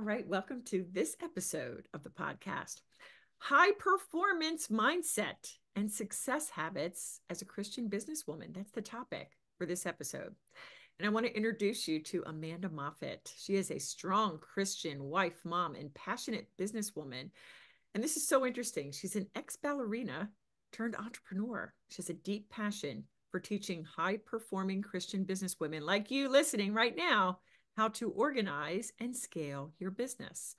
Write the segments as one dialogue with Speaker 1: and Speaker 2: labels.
Speaker 1: All right, welcome to this episode of the podcast High Performance Mindset and Success Habits as a Christian Businesswoman. That's the topic for this episode. And I want to introduce you to Amanda Moffat. She is a strong Christian wife, mom, and passionate businesswoman. And this is so interesting. She's an ex ballerina turned entrepreneur. She has a deep passion for teaching high performing Christian businesswomen like you listening right now how to organize and scale your business.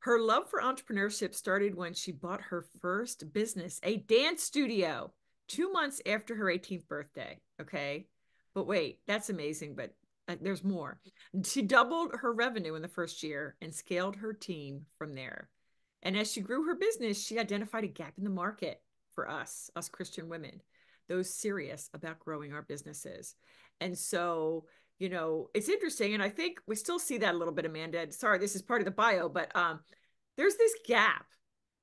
Speaker 1: Her love for entrepreneurship started when she bought her first business, a dance studio, two months after her 18th birthday. Okay. But wait, that's amazing. But uh, there's more. She doubled her revenue in the first year and scaled her team from there. And as she grew her business, she identified a gap in the market for us, us Christian women, those serious about growing our businesses. And so you know, it's interesting. And I think we still see that a little bit, Amanda. Sorry, this is part of the bio, but um, there's this gap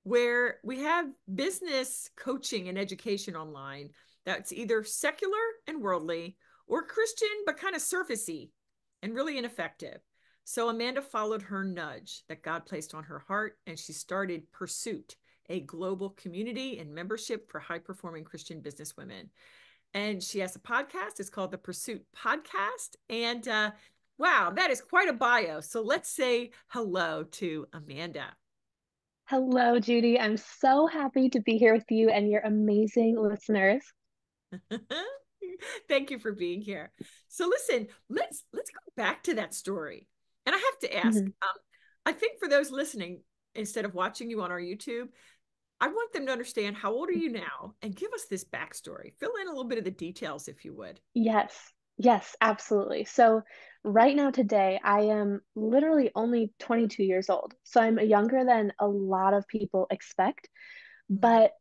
Speaker 1: where we have business coaching and education online that's either secular and worldly or Christian, but kind of surfacey and really ineffective. So Amanda followed her nudge that God placed on her heart, and she started Pursuit, a global community and membership for high performing Christian businesswomen and she has a podcast. It's called the Pursuit Podcast. And uh, wow, that is quite a bio. So let's say hello to Amanda.
Speaker 2: Hello, Judy. I'm so happy to be here with you and your amazing listeners.
Speaker 1: Thank you for being here. So listen, let's let's go back to that story. And I have to ask, mm-hmm. um, I think for those listening, instead of watching you on our YouTube, I want them to understand how old are you now and give us this backstory. Fill in a little bit of the details if you would.
Speaker 2: Yes. Yes, absolutely. So, right now, today, I am literally only 22 years old. So, I'm younger than a lot of people expect. Mm-hmm. But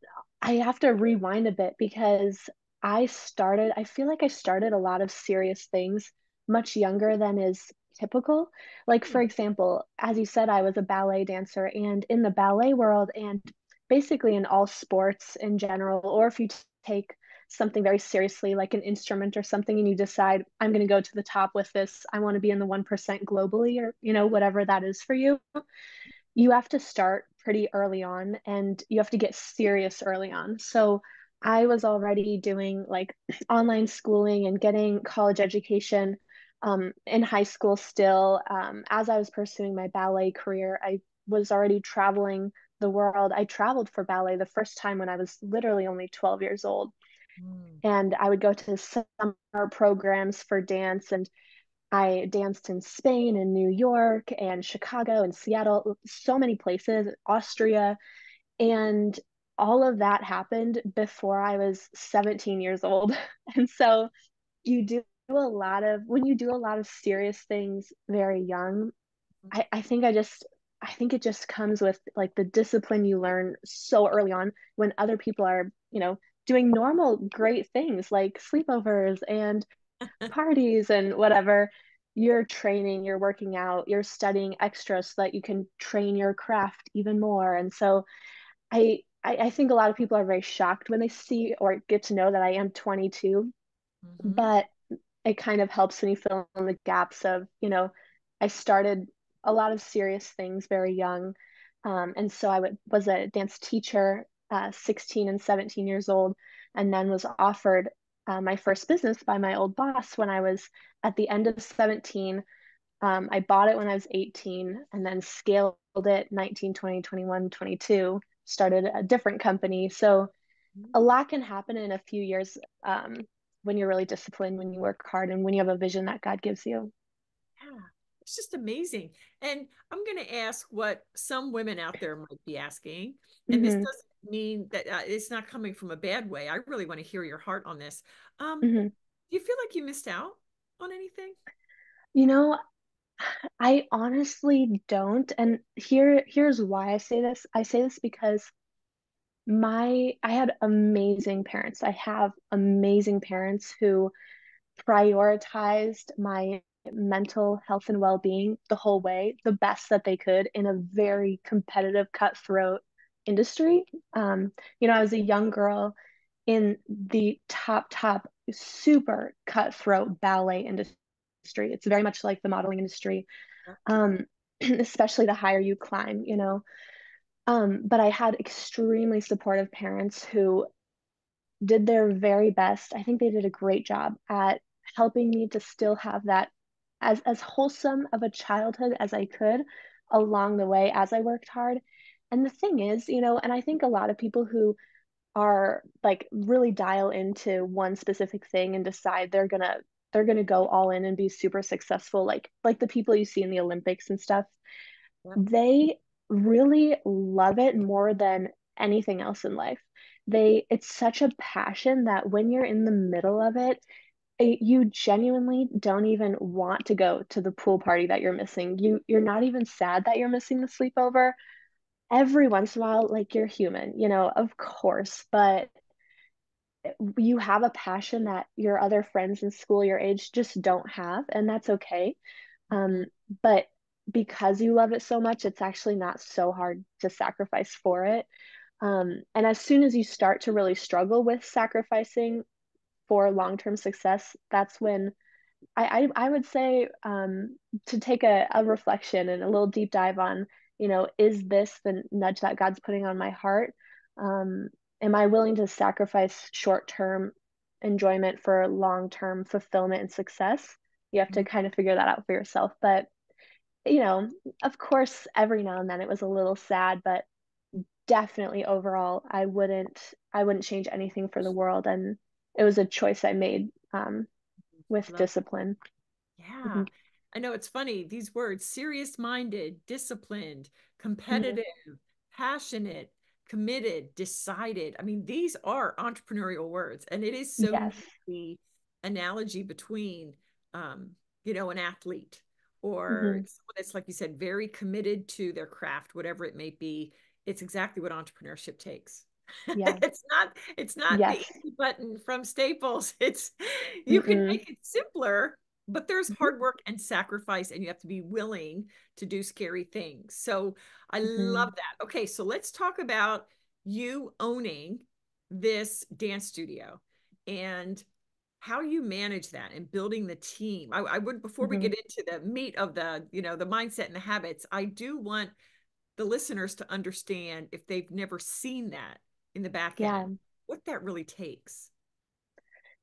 Speaker 2: I have to rewind a bit because I started, I feel like I started a lot of serious things much younger than is typical. Like, for mm-hmm. example, as you said, I was a ballet dancer, and in the ballet world, and basically in all sports in general, or if you take something very seriously like an instrument or something and you decide i'm going to go to the top with this. I want to be in the 1% globally or you know whatever that is for you you have to start pretty early on and you have to get serious early on. So i was already doing like online schooling and getting college education um, in high school still. Um, as i was pursuing my ballet career i was already traveling the world. I traveled for ballet the first time when I was literally only 12 years old. Mm. And I would go to summer programs for dance and I danced in Spain and New York and Chicago and Seattle, so many places, Austria. And all of that happened before I was 17 years old. And so you do a lot of, when you do a lot of serious things very young, I, I think I just I think it just comes with like the discipline you learn so early on when other people are, you know, doing normal great things like sleepovers and parties and whatever. You're training, you're working out, you're studying extra so that you can train your craft even more. And so I I, I think a lot of people are very shocked when they see or get to know that I am 22. Mm-hmm. But it kind of helps me fill in the gaps of, you know, I started a lot of serious things very young. Um, and so I w- was a dance teacher, uh, 16 and 17 years old, and then was offered uh, my first business by my old boss when I was at the end of 17. Um, I bought it when I was 18 and then scaled it 19, 20, 21, 22, started a different company. So a lot can happen in a few years um, when you're really disciplined, when you work hard, and when you have a vision that God gives you.
Speaker 1: It's just amazing. And I'm going to ask what some women out there might be asking. And mm-hmm. this doesn't mean that uh, it's not coming from a bad way. I really want to hear your heart on this. Um, mm-hmm. Do you feel like you missed out on anything?
Speaker 2: You know, I honestly don't. And here here's why I say this. I say this because my I had amazing parents. I have amazing parents who prioritized my mental health and well-being the whole way the best that they could in a very competitive cutthroat industry um, you know i was a young girl in the top top super cutthroat ballet industry it's very much like the modeling industry um, especially the higher you climb, you know. Um, but I had extremely supportive parents who did their very best. I think they did a great job at helping me to still have that as as wholesome of a childhood as I could along the way as I worked hard. And the thing is, you know, and I think a lot of people who are like really dial into one specific thing and decide they're gonna they're gonna go all in and be super successful, like like the people you see in the Olympics and stuff,
Speaker 1: Yeah.
Speaker 2: they really love it more than anything else in life. They it's such a passion that when you're in the middle of it, you genuinely don't even want to go to the pool party that you're missing. You you're not even sad that you're missing the sleepover. Every once in a while, like you're human, you know, of course, but you have a passion that your other friends in school your age just don't have, and that's okay. Um, but because you love it so much, it's actually not so hard to sacrifice for it. Um, and as soon as you start to really struggle with sacrificing for long-term success, that's when I, I, I would say um, to take a, a reflection and a little deep dive on, you know, is this the nudge that God's putting on my heart? Um, am I willing to sacrifice short-term enjoyment for long-term fulfillment and success? You have to kind of figure that out for yourself. But, you know, of course, every now and then it was a little sad, but definitely overall, I wouldn't I wouldn't change anything for the world. And it was a choice I made um, with
Speaker 1: Love-
Speaker 2: discipline.
Speaker 1: Yeah.
Speaker 2: Mhm.
Speaker 1: I know it's funny. These words, serious minded, disciplined, competitive, passionate, committed, decided. I mean, these are entrepreneurial words. And it is so
Speaker 2: Yes.
Speaker 1: the analogy between, um, you know, an athlete or
Speaker 2: Mhm.
Speaker 1: someone that's, like you said, very committed to their craft, whatever it may be. It's exactly what entrepreneurship takes.
Speaker 2: Yeah.
Speaker 1: it's not it's not the
Speaker 2: Yes.
Speaker 1: easy button from Staples. It's you can
Speaker 2: Mm-mm.
Speaker 1: make it simpler, but there's
Speaker 2: Mhm.
Speaker 1: hard work and sacrifice, and you have to be willing to do scary things. So I love
Speaker 2: Mhm.
Speaker 1: that. Okay, so let's talk about you owning this dance studio and how you manage that and building the team. I, I would before we
Speaker 2: Mhm.
Speaker 1: get into the meat of the, you know, the mindset and the habits, I do want the listeners to understand if they've never seen that in the back
Speaker 2: Yeah.
Speaker 1: end, what that really takes.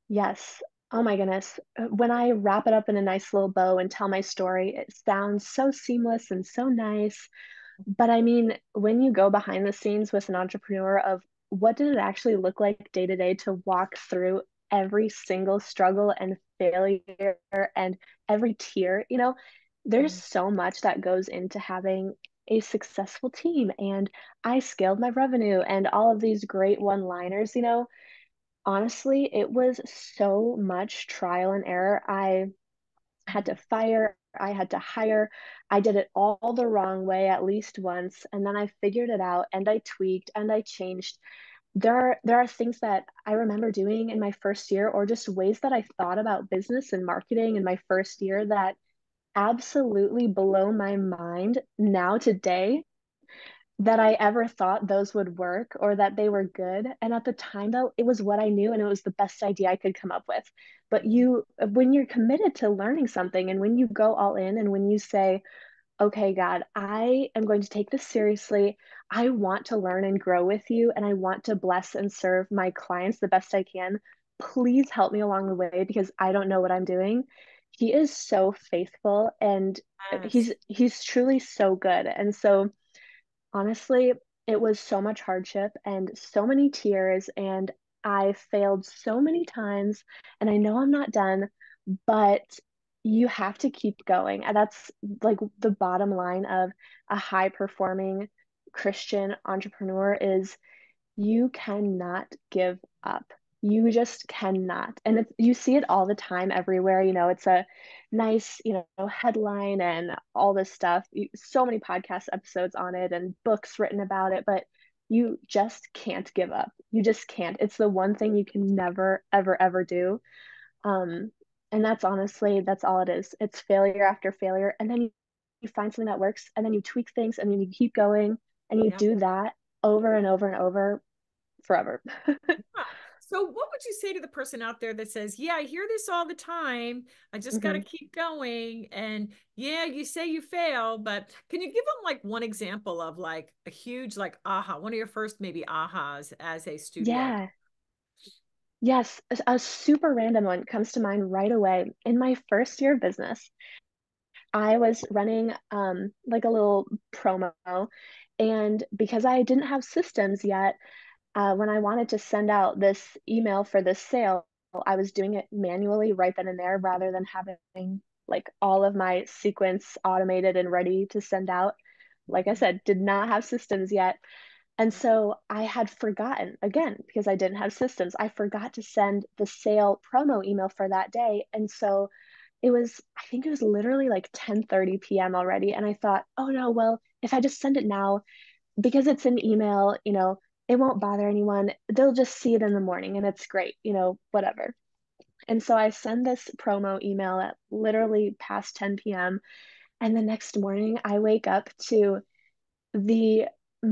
Speaker 2: Yes. Oh my goodness. Uh, When I wrap it up in a nice little bow and tell my story, it sounds so seamless and so nice. But I mean, when you go behind the scenes with an entrepreneur of what did it actually look like day to day to walk through every single struggle and failure and every tear, you know, there's so much that goes into having a successful team. And I scaled my revenue and all of these great one-liners, you know. Honestly, it was so much trial and error. I had to fire, I had to hire. I did it all the wrong way at least once, and then I figured it out and I tweaked and I changed. There are there are things that I remember doing in my first year or just ways that I thought about business and marketing in my first year that absolutely blow my mind now today that I ever thought those would work or that they were good. And at the time, though, it was what I knew and it was the best idea I could come up with. But you, when you're committed to learning something and when you go all in and when you say, okay, God, I am going to take this seriously. I want to learn and grow with you and I want to bless and serve my clients the best I can. Please help me along the way because I don't know what I'm doing. He is so faithful and he's he's truly so good. And so Honestly, it was so much hardship and so many tears, and I failed so many times. And I know I'm not done, but you have to keep going. And that's like the bottom line of a high performing Christian entrepreneur is you cannot give up. You just cannot. And it's, you see it all the time everywhere. You know, it's a nice, you know, headline and all this stuff. So many podcast episodes on it and books written about it, but you just can't give up. You just can't. It's the one thing you can never, ever, ever do. Um, and that's honestly, that's all it is. It's failure after failure. And then you, you find something that works and then you tweak things and then you keep going and you
Speaker 1: Yeah.
Speaker 2: do that over and over and over forever.
Speaker 1: Yeah. So, what would you say to the person out there that says, Yeah, I hear this all the time. I just mm-hmm. got to keep going. And yeah, you say you fail, but can you give them like one example of like a huge, like, aha, one of your first maybe ahas as a student?
Speaker 2: Yeah. Yes, a super random one comes to mind right away. In my first year of business, I was running um, like a little promo, and because I didn't have systems yet, uh, when I wanted to send out this email for this sale, I was doing it manually right then and there rather than having like all of my sequence automated and ready to send out. Like I said, did not have systems yet. And so I had forgotten again because I didn't have systems. I forgot to send the sale promo email for that day. And so it was I think it was literally like 10:30 p.m. already and I thought, "Oh no, well, if I just send it now because it's an email, you know, it won't bother anyone. They'll just see it in the morning and it's great, you know, whatever." And so I send this promo email at literally past 10 p.m. And the next morning I wake up to the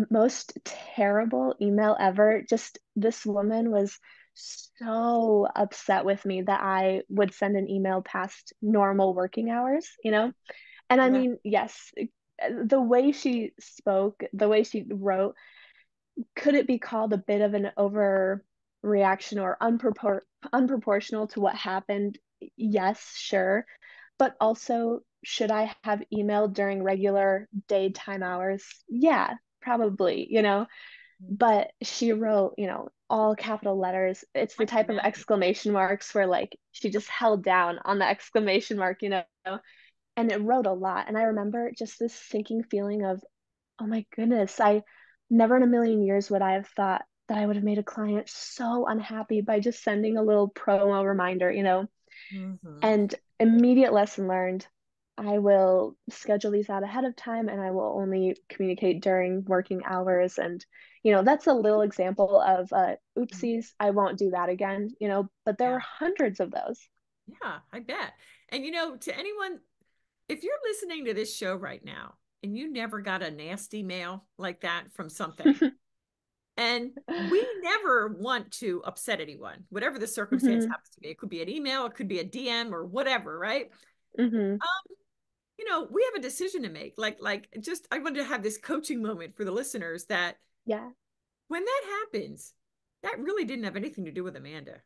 Speaker 2: most terrible email ever. Just this woman was so upset with me that I would send an email past normal working hours, you know? And I yeah. mean, yes, the way she spoke, the way she wrote, could it be called a bit of an overreaction or unpropor- unproportional to what happened? Yes, sure. But also, should I have emailed during regular daytime hours? Yeah, probably, you know. But she wrote, you know, all capital letters. It's the type of exclamation marks where like she just held down on the exclamation mark, you know. And it wrote a lot. And I remember just this sinking feeling of, oh my goodness, I never in a million years would I have thought that I would have made a client so unhappy by just sending a little promo reminder, you know. Mm-hmm. And immediate lesson learned I will schedule these out ahead of time and I will only communicate during working hours. And, you know, that's a little example of uh, oopsies. I won't do that again, you know, but there yeah. were hundreds of those.
Speaker 1: Yeah, I bet. And, you know, to anyone, if you're listening to this show right now and you never got a nasty mail like that from something, and we never want to upset anyone, whatever the circumstance mm-hmm. happens to be. It could be an email, it could be a DM or whatever, right? Mm-hmm. Um, you know, we have a decision to make. Like, like just I wanted to have this coaching moment for the listeners that
Speaker 2: yeah,
Speaker 1: when that happens, that really didn't have anything to do with Amanda.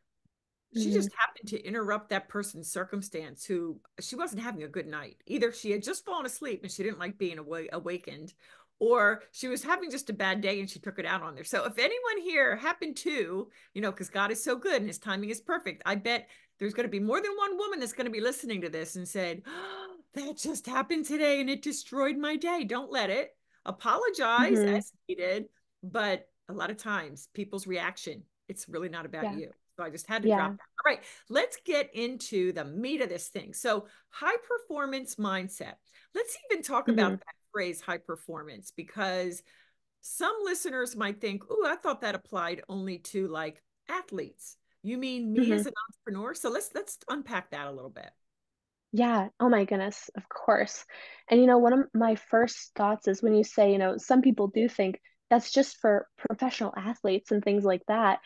Speaker 1: She mm-hmm. just happened to interrupt that person's circumstance who she wasn't having a good night. Either she had just fallen asleep and she didn't like being awa- awakened, or she was having just a bad day and she took it out on there. So if anyone here happened to, you know, because God is so good and his timing is perfect, I bet there's going to be more than one woman that's going to be listening to this and said, oh, that just happened today and it destroyed my day. Don't let it. Apologize mm-hmm. as needed. But a lot of times people's reaction, it's really not about yeah. you. So I just had to yeah. drop that. All right, let's get into the meat of this thing. So high performance mindset. Let's even talk mm-hmm. about that phrase high performance because some listeners might think, oh, I thought that applied only to like athletes. You mean me mm-hmm. as an entrepreneur? So let's let's unpack that a little bit.
Speaker 2: Yeah. Oh my goodness. Of course. And you know, one of my first thoughts is when you say, you know, some people do think that's just for professional athletes and things like that.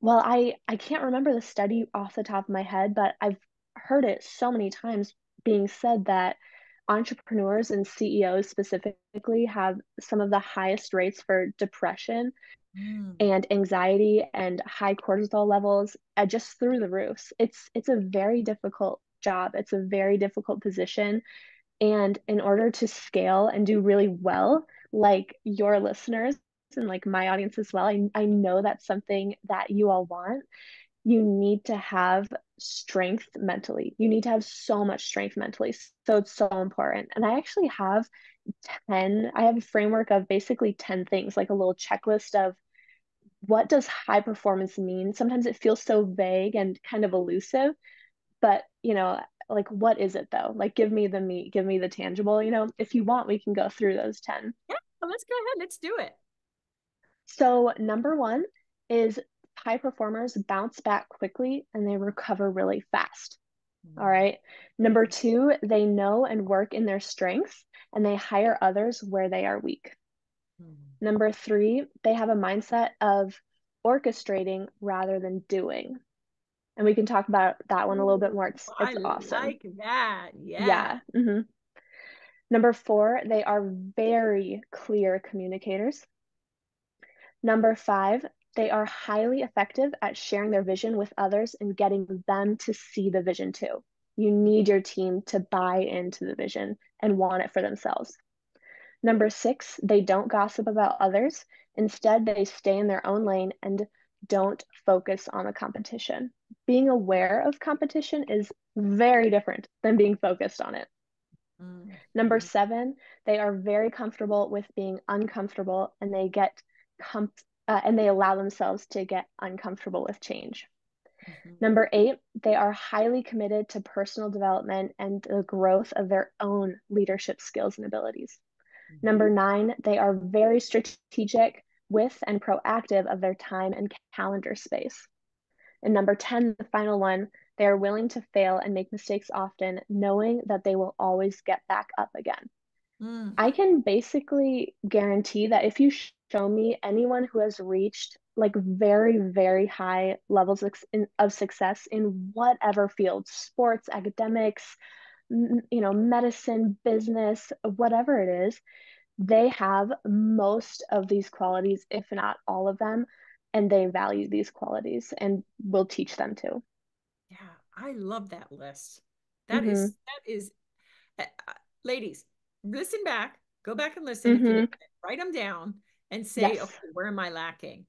Speaker 2: Well, I I can't remember the study off the top of my head, but I've heard it so many times being said that entrepreneurs and CEOs specifically have some of the highest rates for depression mm. and anxiety and high cortisol levels uh, just through the roofs. It's it's a very difficult job. It's a very difficult position. And in order to scale and do really well, like your listeners and like my audience as well, I, I know that's something that you all want. You need to have strength mentally. You need to have so much strength mentally. So it's so important. And I actually have 10, I have a framework of basically 10 things, like a little checklist of what does high performance mean? Sometimes it feels so vague and kind of elusive, but you know like what is it though like give me the meat give me the tangible you know if you want we can go through those 10
Speaker 1: yeah let's go ahead let's do it
Speaker 2: so number one is high performers bounce back quickly and they recover really fast mm-hmm. all right number two they know and work in their strengths and they hire others where they are weak mm-hmm. number three they have a mindset of orchestrating rather than doing. And we can talk about that one a little bit more. It's, it's
Speaker 1: I
Speaker 2: awesome.
Speaker 1: like that. Yeah.
Speaker 2: Yeah. hmm Number four, they are very clear communicators. Number five, they are highly effective at sharing their vision with others and getting them to see the vision too. You need your team to buy into the vision and want it for themselves. Number six, they don't gossip about others. Instead, they stay in their own lane and don't focus on the competition. Being aware of competition is very different than being focused on it. Mm-hmm. Number seven, they are very comfortable with being uncomfortable and they get com- uh, and they allow themselves to get uncomfortable with change. Mm-hmm. Number eight, they are highly committed to personal development and the growth of their own leadership skills and abilities. Mm-hmm. Number nine, they are very strategic with and proactive of their time and calendar space. And number 10, the final one, they are willing to fail and make mistakes often, knowing that they will always get back up again. Mm. I can basically guarantee that if you show me anyone who has reached like very, very high levels of, of success in whatever field sports, academics, you know, medicine, business, whatever it is, they have most of these qualities, if not all of them, and they value these qualities and will teach them to.
Speaker 1: Yeah, I love that list. That mm-hmm. is that is, uh, ladies, listen back, go back and listen, mm-hmm. write them down, and say, yes. okay, where am I lacking?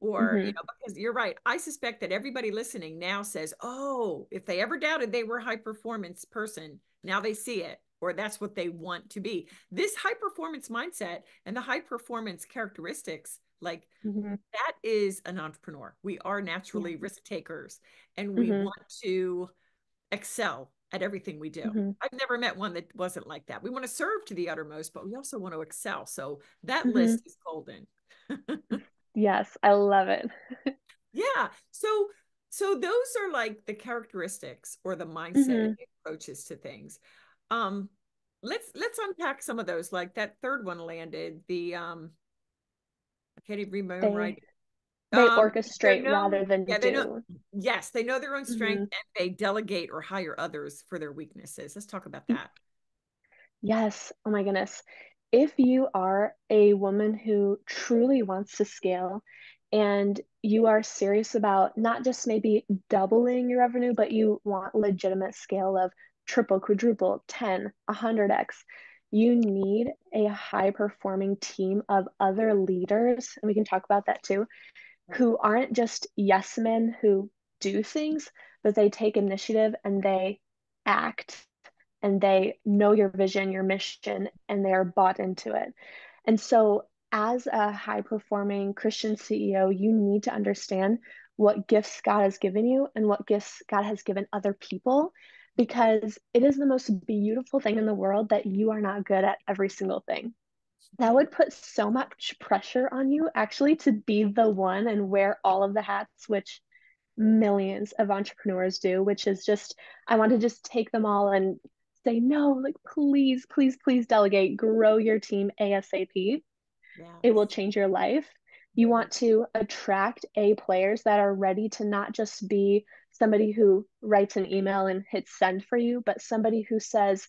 Speaker 1: Or, mm-hmm. you know, because you're right. I suspect that everybody listening now says, oh, if they ever doubted they were a high performance person, now they see it or that's what they want to be. This high performance mindset and the high performance characteristics, like mm-hmm. that is an entrepreneur. We are naturally mm-hmm. risk takers and we mm-hmm. want to excel at everything we do. Mm-hmm. I've never met one that wasn't like that. We want to serve to the uttermost, but we also want to excel. So that mm-hmm. list is golden.
Speaker 2: yes, I love it.
Speaker 1: yeah. So so those are like the characteristics or the mindset mm-hmm. approaches to things um let's let's unpack some of those like that third one landed the um i can't even remember right
Speaker 2: they um, orchestrate know, rather than yeah,
Speaker 1: do know, yes they know their own strength mm-hmm. and they delegate or hire others for their weaknesses. Let's talk about that.
Speaker 2: Yes oh my goodness. If you are a woman who truly wants to scale and you are serious about not just maybe doubling your revenue, but you want legitimate scale of triple, quadruple, 10, 100x. You need a high performing team of other leaders, and we can talk about that too, who aren't just yes men who do things, but they take initiative and they act and they know your vision, your mission, and they're bought into it. And so, as a high performing Christian CEO, you need to understand what gifts God has given you and what gifts God has given other people because it is the most beautiful thing in the world that you are not good at every single thing. That would put so much pressure on you actually to be the one and wear all of the hats, which millions of entrepreneurs do, which is just, I want to just take them all and say, no, like, please, please, please delegate, grow your team ASAP. Yeah. It will change your life. You want to attract A players that are ready to not just be somebody who writes an email and hits send for you, but somebody who says,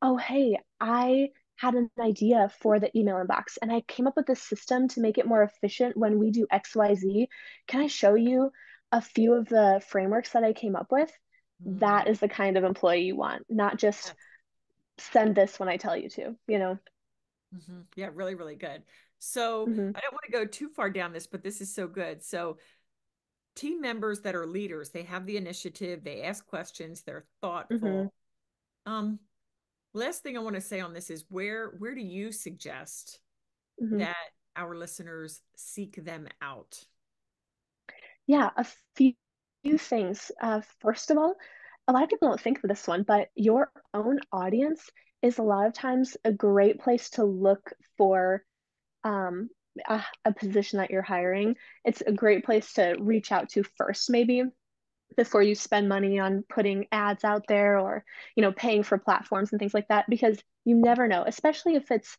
Speaker 2: Oh, hey, I had an idea for the email inbox and I came up with a system to make it more efficient when we do XYZ. Can I show you a few of the frameworks that I came up with? Mm-hmm. That is the kind of employee you want, not just send this when I tell you to, you know?
Speaker 1: Mm-hmm. Yeah, really, really good. So mm-hmm. I don't want to go too far down this, but this is so good. So team members that are leaders they have the initiative they ask questions they're thoughtful mm-hmm. um last thing i want to say on this is where where do you suggest mm-hmm. that our listeners seek them out?
Speaker 2: Yeah a few, few things. Uh, first of all a lot of people don't think of this one but your own audience is a lot of times a great place to look for um, a, a position that you're hiring, it's a great place to reach out to first, maybe before you spend money on putting ads out there or you know paying for platforms and things like that because you never know especially if it's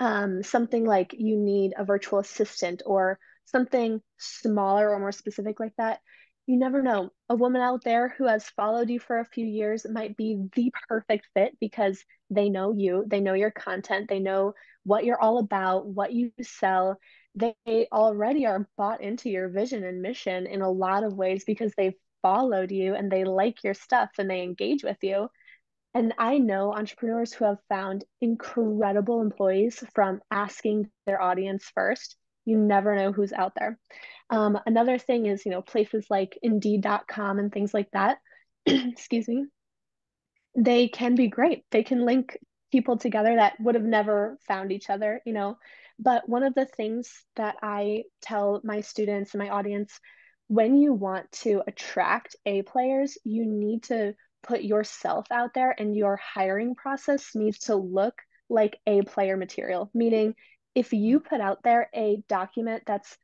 Speaker 2: um, something like you need a virtual assistant or something smaller or more specific like that, you never know. A woman out there who has followed you for a few years might be the perfect fit because they know you, they know your content, they know what you're all about, what you sell. They already are bought into your vision and mission in a lot of ways because they've followed you and they like your stuff and they engage with you. And I know entrepreneurs who have found incredible employees from asking their audience first. You never know who's out there. Um, another thing is, you know, places like Indeed.com and things like that. Excuse me. They can be great. They can link people together that would have never found each other, you know. But one of the things that I tell my students and my audience when you want to attract A players, you need to put yourself out there and your hiring process needs to look like A player material. Meaning, if you put out there a document that's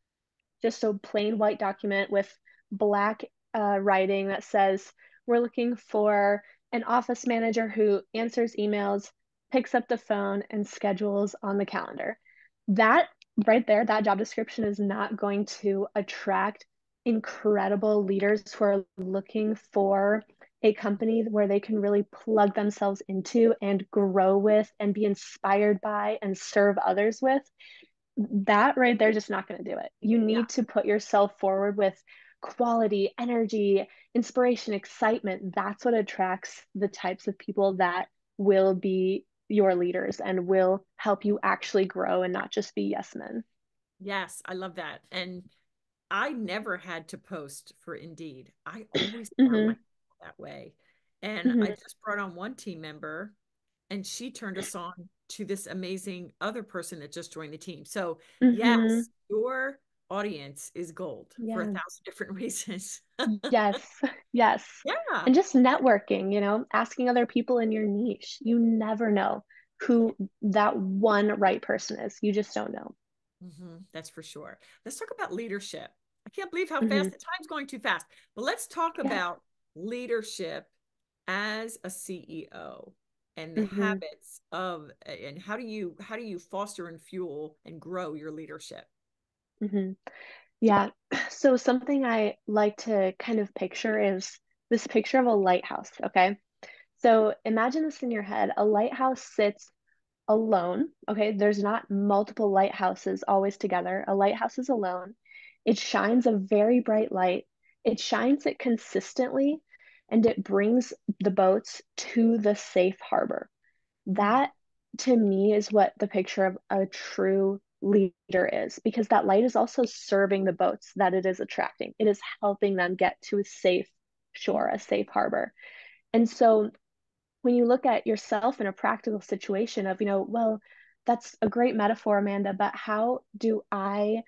Speaker 2: just a plain white document with black uh, writing that says, We're looking for an office manager who answers emails, picks up the phone, and schedules on the calendar. That right there, that job description is not going to attract incredible leaders who are looking for a company where they can really plug themselves into and grow with and be inspired by and serve others with that right there just not going to do it. You need yeah. to put yourself forward with quality, energy, inspiration, excitement. That's what attracts the types of people that will be your leaders and will help you actually grow and not just be yes men.
Speaker 1: Yes, I love that. And I never had to post for Indeed. I always mm-hmm. that way. And mm-hmm. I just brought on one team member and she turned us on to this amazing other person that just joined the team. So mm-hmm. yes, your audience is gold for a thousand different reasons.
Speaker 2: yes. Yes.
Speaker 1: Yeah.
Speaker 2: And just networking, you know, asking other people in your niche. You never know who that one right person is. You just don't know.
Speaker 1: Mm-hmm. That's for sure. Let's talk about leadership. I can't believe how mm-hmm. fast the time's going too fast. But let's talk yeah. about leadership as a CEO and the mm-hmm. habits of and how do you how do you foster and fuel and grow your leadership
Speaker 2: mm-hmm. yeah. So something i like to kind of picture is this picture of a lighthouse okay? So imagine this in your head. A lighthouse sits alone okay? There's not multiple lighthouses always together. A lighthouse is alone. It shines a very bright light. It shines it consistently and it brings the boats to the safe harbor. That to me is what the picture of a true leader is because that light is also serving the boats that it is attracting. It is helping them get to a safe shore, a safe harbor. And so when you look at yourself in a practical situation of, you know, well, that's a great metaphor, Amanda, but how do I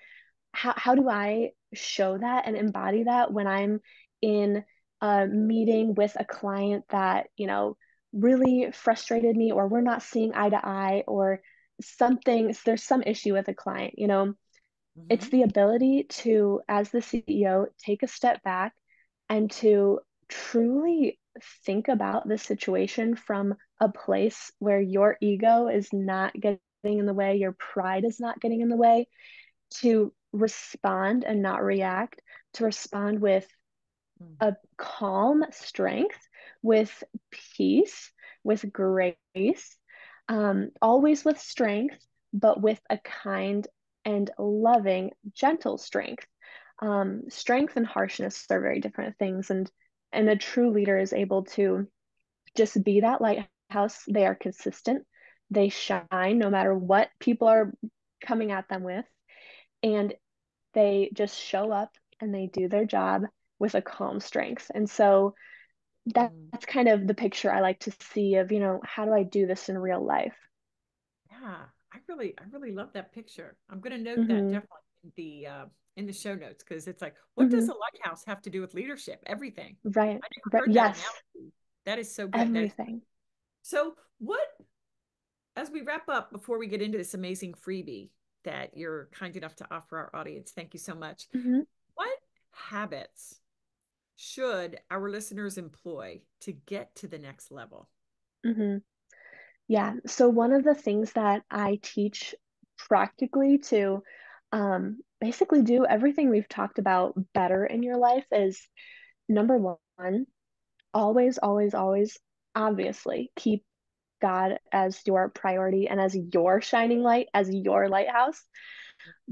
Speaker 2: how, how do I show that and embody that when I'm in a meeting with a client that, you know, really frustrated me or we're not seeing eye to eye or something, there's some issue with a client, you know, mm-hmm. it's the ability to, as the CEO, take a step back and to truly think about the situation from a place where your ego is not getting in the way, your pride is not getting in the way, to respond and not react, to respond with Mm. a calm strength with peace, with grace, um, always with strength, but with a kind and loving, gentle strength. Um, strength and harshness are very different things, and and a true leader is able to just be that lighthouse. They are consistent. They shine no matter what people are coming at them with, and they just show up and they do their job with a calm strength. And so that, mm. that's kind of the picture I like to see of, you know, how do I do this in real life?
Speaker 1: Yeah, I really, I really love that picture. I'm going to note mm-hmm. that definitely in the, uh, in the show notes because it's like, what mm-hmm. does a lighthouse have to do with leadership? Everything.
Speaker 2: Right. right. yes.
Speaker 1: That is so good.
Speaker 2: Everything.
Speaker 1: So, what, as we wrap up, before we get into this amazing freebie that you're kind enough to offer our audience, thank you so much. Mm-hmm. What habits should our listeners employ to get to the next level?
Speaker 2: Mm-hmm. Yeah. So, one of the things that I teach practically to um, basically do everything we've talked about better in your life is number one, always, always, always, obviously keep God as your priority and as your shining light, as your lighthouse.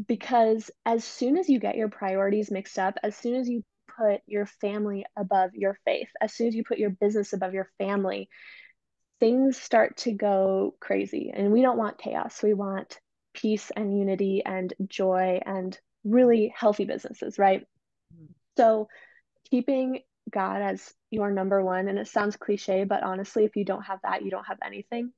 Speaker 2: Because as soon as you get your priorities mixed up, as soon as you put your family above your faith, as soon as you put your business above your family, things start to go crazy. And we don't want chaos. We want peace and unity and joy and really healthy businesses, right? Mm-hmm. So, keeping God as your number one, and it sounds cliche, but honestly, if you don't have that, you don't have anything.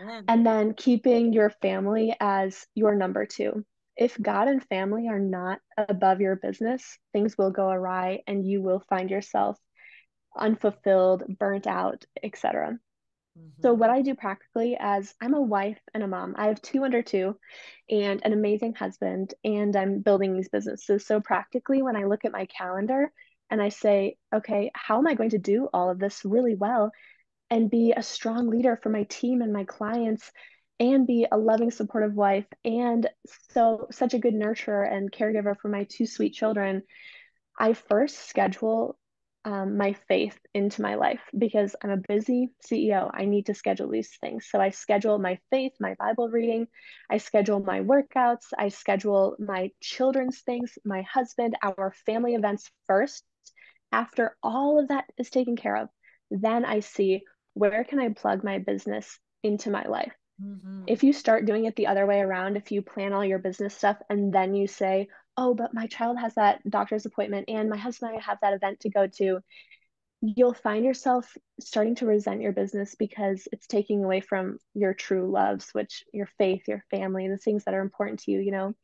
Speaker 2: Amen. And then keeping your family as your number two. If God and family are not above your business, things will go awry and you will find yourself unfulfilled, burnt out, etc. So, what mm-hmm. I do practically as I'm a wife and a mom, I have two under two and an amazing husband, and I'm building these businesses. So, practically, when I look at my calendar and I say, okay, how am I going to do all of this really well and be a strong leader for my team and my clients and be a loving, supportive wife and so such a good nurturer and caregiver for my two sweet children? I first schedule um, my faith into my life because I'm a busy CEO. I need to schedule these things. So I schedule my faith, my Bible reading, I schedule my workouts, I schedule my children's things, my husband, our family events first. After all of that is taken care of, then I see where can I plug my business into my life. Mm-hmm. If you start doing it the other way around, if you plan all your business stuff and then you say, oh, but my child has that doctor's appointment and my husband and I have that event to go to, you'll find yourself starting to resent your business because it's taking away from your true loves, which your faith, your family, the things that are important to you, you know.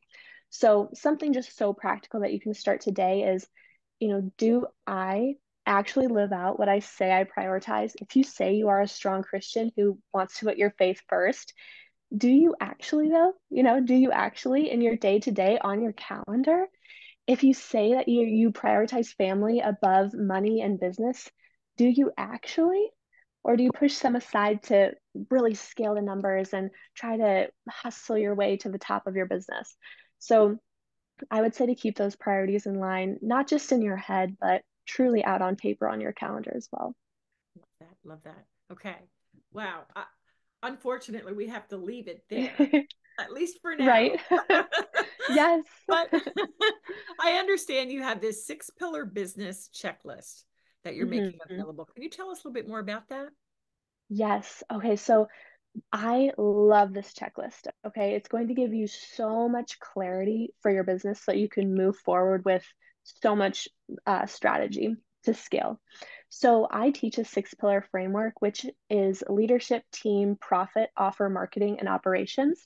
Speaker 2: So, something just so practical that you can start today is, you know, do I actually live out what I say I prioritize? If you say you are a strong Christian who wants to put your faith first, do you actually though? You know do you actually in your day to day on your calendar? If you say that you you prioritize family above money and business do you actually? Or do you push them aside to really scale the numbers and try to hustle your way to the top of your business? So i would say to keep those priorities in line not just in your head but truly out on paper on your calendar as well.
Speaker 1: Love that love that. Okay. Wow I, unfortunately we have to leave it there at least for now.
Speaker 2: Right. Yes.
Speaker 1: But i understand you have this six pillar business checklist that you're mm-hmm. making available. Can you tell us a little bit more about that?
Speaker 2: Yes. Okay so I love this checklist. Okay. It's going to give you so much clarity for your business so you can move forward with so much uh, strategy to scale. So I teach a six pillar framework, which is leadership, team, profit, offer, marketing, and operations.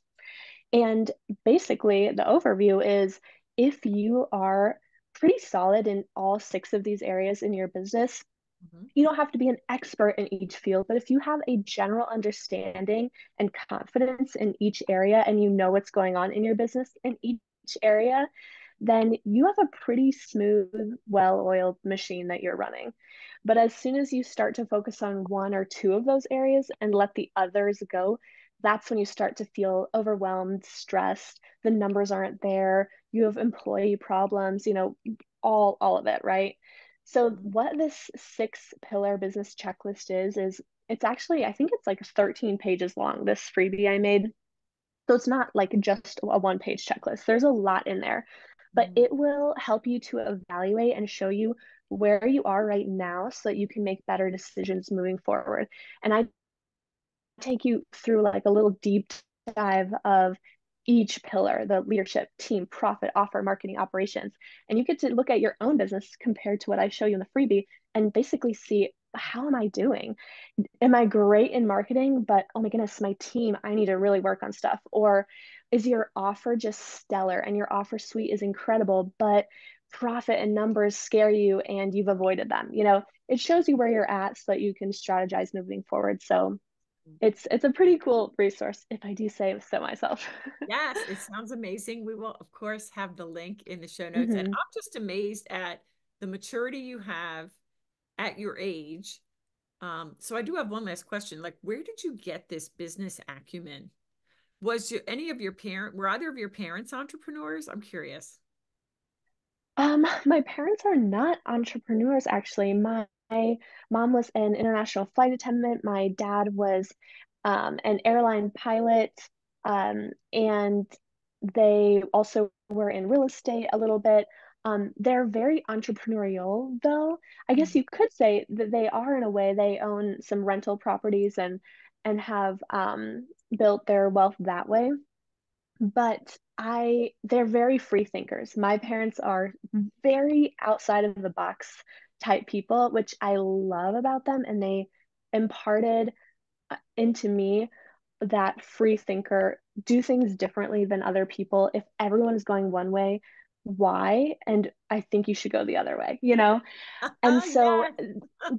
Speaker 2: And basically, the overview is if you are pretty solid in all six of these areas in your business, mm-hmm. you don't have to be an expert in each field, but if you have a general understanding and confidence in each area and you know what's going on in your business in each area, then you have a pretty smooth, well oiled machine that you're running. But as soon as you start to focus on one or two of those areas and let the others go, that's when you start to feel overwhelmed, stressed, the numbers aren't there, you have employee problems, you know, all all of it, right? So what this six pillar business checklist is is it's actually I think it's like 13 pages long this freebie I made. So it's not like just a one page checklist. There's a lot in there. But mm-hmm. it will help you to evaluate and show you where you are right now so that you can make better decisions moving forward. And I take you through like a little deep dive of each pillar the leadership, team, profit, offer, marketing, operations. And you get to look at your own business compared to what I show you in the freebie and basically see how am I doing? Am I great in marketing? But oh my goodness, my team, I need to really work on stuff. Or is your offer just stellar and your offer suite is incredible, but profit and numbers scare you and you've avoided them you know it shows you where you're at so that you can strategize moving forward so it's it's a pretty cool resource if i do say so myself
Speaker 1: yes it sounds amazing we will of course have the link in the show notes mm-hmm. and i'm just amazed at the maturity you have at your age um, so i do have one last question like where did you get this business acumen was you, any of your parent were either of your parents entrepreneurs i'm curious
Speaker 2: Um, my parents are not entrepreneurs, actually. My, mom was an international flight attendant. My dad was um, an airline pilot, um, and they also were in real estate a little bit. Um, they're very entrepreneurial, though. I guess you could say that they are in a way. They own some rental properties and and have um, built their wealth that way but I they're very free thinkers. My parents are very outside of the box type people, which I love about them and they imparted uh, into me that free thinker do things differently than other people. If everyone is going one way, why? And I think you should go the other way, you know? And so yes.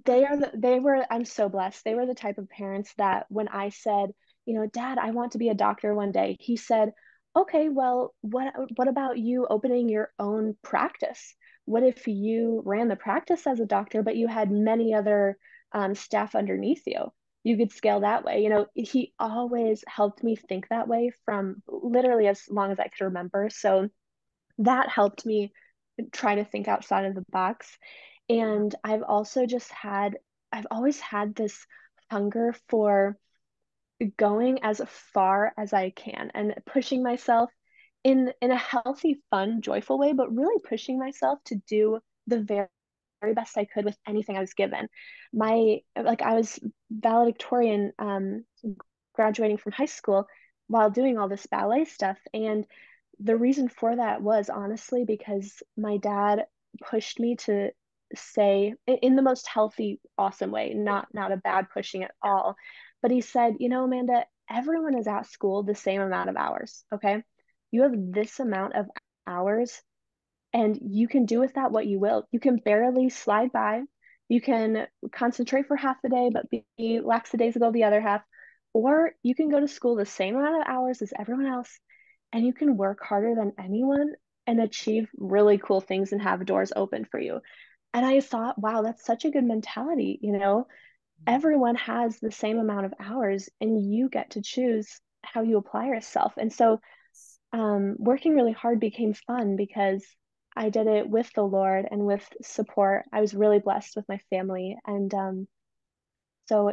Speaker 2: they are the, they were I'm so blessed. They were the type of parents that when I said, you know, dad, I want to be a doctor one day, he said, okay, well, what what about you opening your own practice? What if you ran the practice as a doctor, but you had many other um, staff underneath you? You could scale that way. You know, he always helped me think that way from literally as long as I could remember. So that helped me try to think outside of the box. And I've also just had, I've always had this hunger for going as far as I can and pushing myself in in a healthy, fun, joyful way, but really pushing myself to do the very very best I could with anything I was given. My like I was valedictorian um, graduating from high school while doing all this ballet stuff and the reason for that was honestly because my dad pushed me to say in the most healthy awesome way not not a bad pushing at all but he said, you know, Amanda, everyone is at school the same amount of hours. Okay. You have this amount of hours and you can do with that what you will. You can barely slide by. You can concentrate for half the day, but be lackadaisical the other half. Or you can go to school the same amount of hours as everyone else and you can work harder than anyone and achieve really cool things and have doors open for you. And I thought, wow, that's such a good mentality, you know? everyone has the same amount of hours and you get to choose how you apply yourself. And so um, working really hard became fun because I did it with the Lord and with support. I was really blessed with my family. And um, so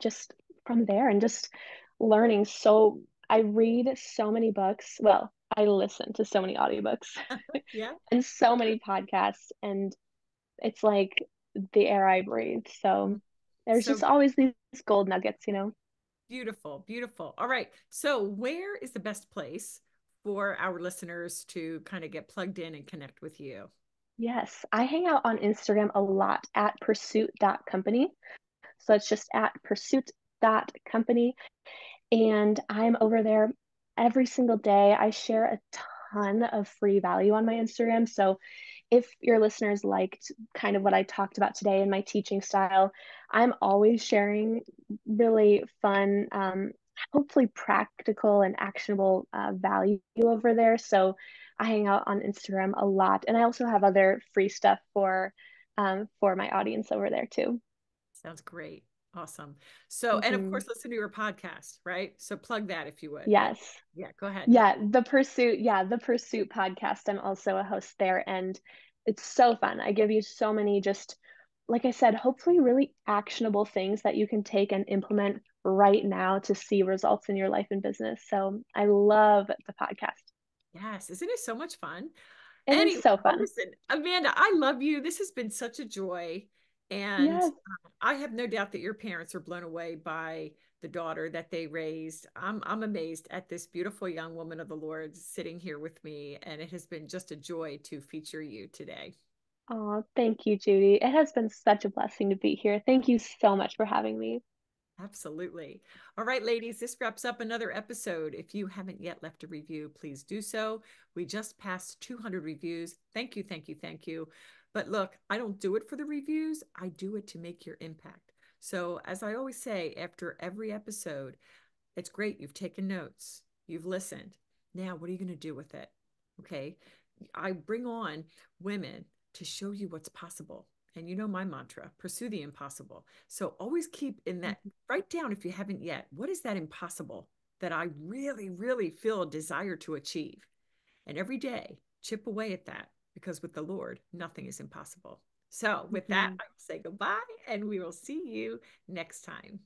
Speaker 2: just from there and just learning. So I read so many books. Well, I listen to so many audiobooks uh-huh.
Speaker 1: yeah.
Speaker 2: and so many podcasts. And it's like the air I breathe. So there's so, just always these gold nuggets, you know.
Speaker 1: Beautiful, beautiful. All right. So, where is the best place for our listeners to kind of get plugged in and connect with you?
Speaker 2: Yes, I hang out on Instagram a lot at pursuit.company. So it's just at pursuit.company. And I'm over there every single day. I share a ton of free value on my Instagram. So if your listeners liked kind of what I talked about today in my teaching style, I'm always sharing really fun, um, hopefully practical and actionable uh, value over there. So I hang out on Instagram a lot, and I also have other free stuff for um, for my audience over there too.
Speaker 1: Sounds great. Awesome. So, mm-hmm. and of course, mm-hmm. listen to your podcast, right? So, plug that if you would.
Speaker 2: Yes.
Speaker 1: Yeah, go ahead.
Speaker 2: Yeah, the Pursuit. Yeah, the Pursuit podcast. I'm also a host there, and it's so fun. I give you so many just, like I said, hopefully really actionable things that you can take and implement right now to see results in your life and business. So, I love the podcast.
Speaker 1: Yes. Isn't it so much fun?
Speaker 2: It anyway, is so fun.
Speaker 1: Listen, Amanda, I love you. This has been such a joy. And yes. Uh, I have no doubt that your parents are blown away by the daughter that they raised. I'm I'm amazed at this beautiful young woman of the Lord sitting here with me, and it has been just a joy to feature you today.
Speaker 2: Oh, thank you, Judy. It has been such a blessing to be here. Thank you so much for having me.
Speaker 1: Absolutely. All right, ladies, this wraps up another episode. If you haven't yet left a review, please do so. We just passed 200 reviews. Thank you, thank you, thank you. But look, I don't do it for the reviews, I do it to make your impact. So, as I always say after every episode, it's great. You've taken notes, you've listened. Now, what are you going to do with it? Okay. I bring on women to show you what's possible. And you know my mantra pursue the impossible. So, always keep in that, mm-hmm. write down if you haven't yet, what is that impossible that I really, really feel a desire to achieve? And every day, chip away at that because with the Lord, nothing is impossible. So, with mm-hmm. that, I will say goodbye and we will see you next time.